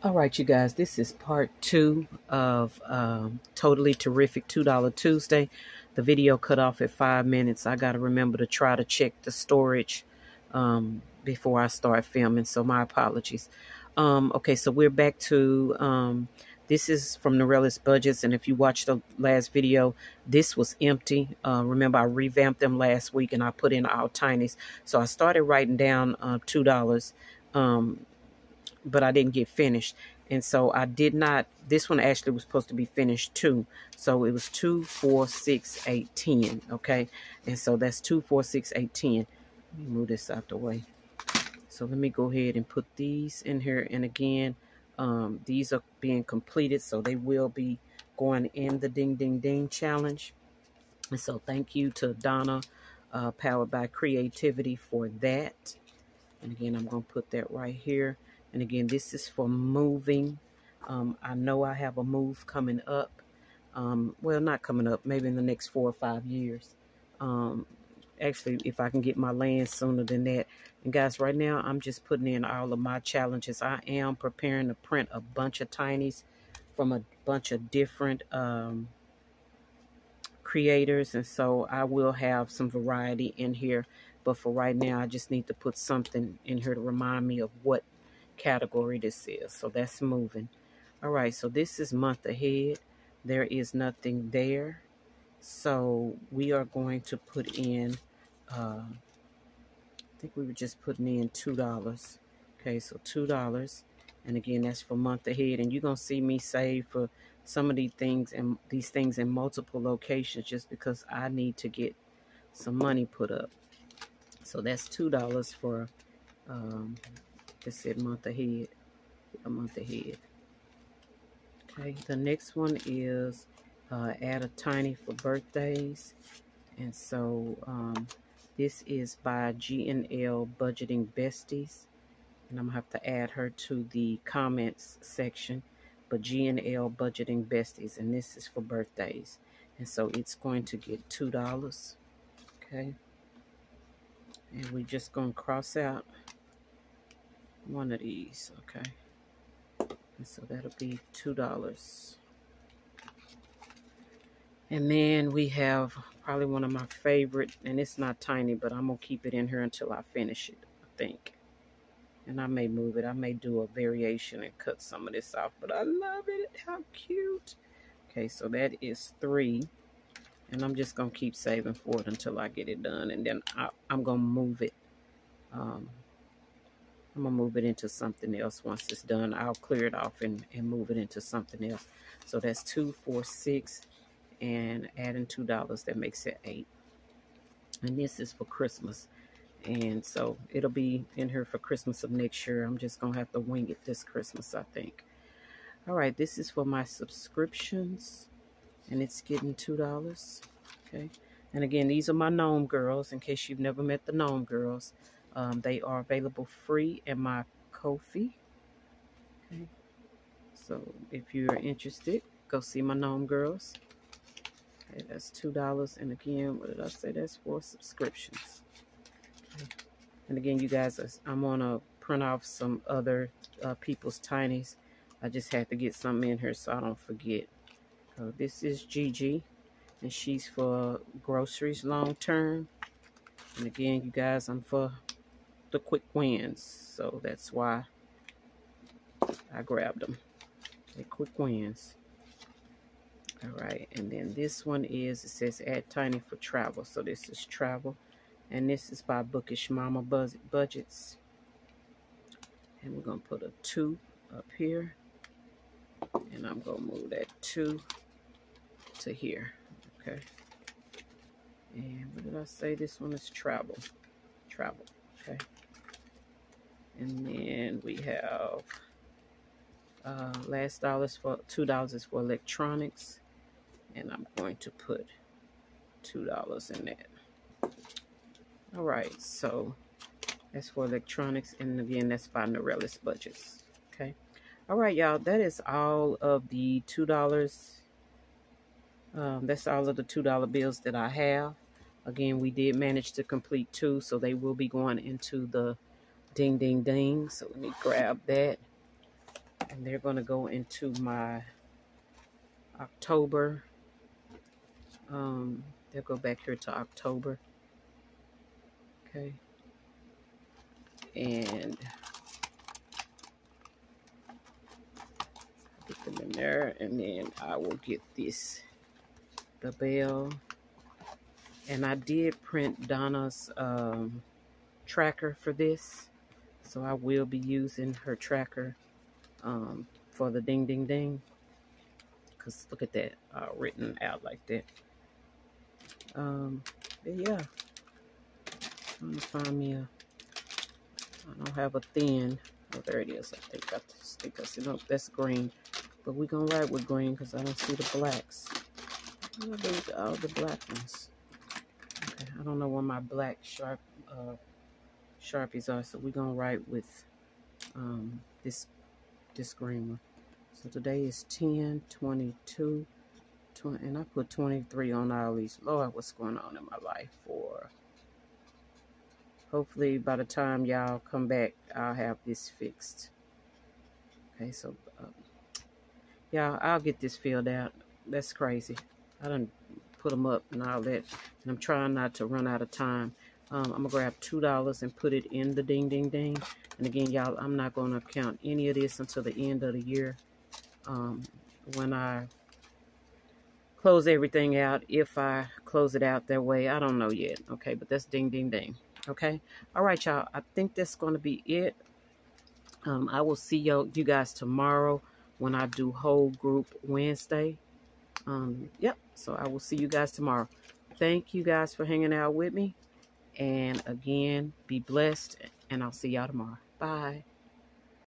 All right, you guys, this is part two of um, Totally Terrific $2 Tuesday. The video cut off at five minutes. I got to remember to try to check the storage um, before I start filming, so my apologies. Um, okay, so we're back to um, this is from Norellis Budgets, and if you watched the last video, this was empty. Uh, remember, I revamped them last week, and I put in our tinies. So I started writing down uh, $2, um, but I didn't get finished. And so I did not, this one actually was supposed to be finished too. So it was 2, 4, 6, 8, 10, okay? And so that's 2, 4, 6, 8, 10. Let me move this out the way. So let me go ahead and put these in here. And again, um, these are being completed, so they will be going in the Ding Ding Ding Challenge. And so thank you to Donna, uh, Powered by Creativity, for that. And again, I'm going to put that right here. And again, this is for moving. Um, I know I have a move coming up. Um, well, not coming up, maybe in the next four or five years. Um, actually, if I can get my land sooner than that. And guys, right now, I'm just putting in all of my challenges. I am preparing to print a bunch of tinies from a bunch of different um, creators. And so I will have some variety in here. But for right now, I just need to put something in here to remind me of what category this is. So that's moving. All right, so this is month ahead. There is nothing there. So we are going to put in uh, I think we were just putting in $2. Okay, so $2. And again, that's for month ahead. And you're going to see me save for some of these things and these things in multiple locations just because I need to get some money put up. So that's $2 for, um, just said month ahead, a month ahead. Okay, the next one is uh, add a tiny for birthdays. And so um, this is by GNL Budgeting Besties. And I'm going to have to add her to the comments section. But GNL Budgeting Besties. And this is for birthdays. And so it's going to get $2. Okay. And we're just going to cross out one of these. Okay. And so that'll be $2. And then we have probably one of my favorite, and it's not tiny, but I'm going to keep it in here until I finish it, I think. And I may move it. I may do a variation and cut some of this off, but I love it. How cute. Okay, so that is three. And I'm just going to keep saving for it until I get it done. And then I, am going to move it. Um, I'm going to move it into something else once it's done. I'll clear it off and, and move it into something else. So that's two, four, six, and adding two dollars that makes it eight. And this is for Christmas. And so it'll be in here for Christmas of next year. I'm just gonna have to wing it this Christmas I think. All right this is for my subscriptions and it's getting two dollars okay? And again these are my gnome girls in case you've never met the gnome girls um, they are available free in my Ko-fi okay so if you're interested go see my gnome girls Okay, that's $2. And again, what did I say? That's for subscriptions. Okay. And again, you guys, I'm going to print off some other uh, people's tinies. I just had to get something in here so I don't forget. Uh, this is Gigi, and she's for groceries long term. And again, you guys, I'm for the quick wins. So that's why I grabbed them. Okay, quick wins. All right, and then this one is, it says add tiny for travel. So this is travel. And this is by Bookish Mama Budgets. And we're going to put a 2 up here. And I'm going to move that 2 to here. Okay. And what did I say? This one is travel. Travel. Okay. And then we have uh, last dollars for two dollars is for electronics and I'm going to put $2 in that. All right, so that's for electronics. And again, that's by Norellis Budgets. Okay. All right, y'all. That is all of the $2. Um, that's all of the $2 bills that I have. Again, we did manage to complete two, so they will be going into the ding, ding, ding. So let me grab that. And they're going to go into my October. Um, they'll go back here to October. Okay. And put them in there. And then I will get this, the bell. And I did print Donna's um, tracker for this. So I will be using her tracker um, for the ding ding ding. Because look at that, uh, written out like that. Um, but yeah. I'm going to find me a, I don't have a thin. Oh, there it is. I think I think see. No, that's green. But we're going to write with green because I don't see the blacks. I all the black ones. Okay, I don't know where my black sharp uh, Sharpies are, so we're going to write with um, this, this green one. So today is 10, 22, 20, and I put 23 on all these. Lord, what's going on in my life for... Hopefully, by the time y'all come back, I'll have this fixed. Okay, so, um, yeah, I'll get this filled out. That's crazy. I done put them up and all that. And I'm trying not to run out of time. Um, I'm going to grab $2 and put it in the ding, ding, ding. And again, y'all, I'm not going to count any of this until the end of the year. Um, when I close everything out, if I close it out that way, I don't know yet. Okay, but that's ding, ding, ding. Okay. All right, y'all. I think that's going to be it. Um, I will see you, you guys tomorrow when I do whole group Wednesday. Um, yep. So I will see you guys tomorrow. Thank you guys for hanging out with me. And again, be blessed. And I'll see y'all tomorrow. Bye.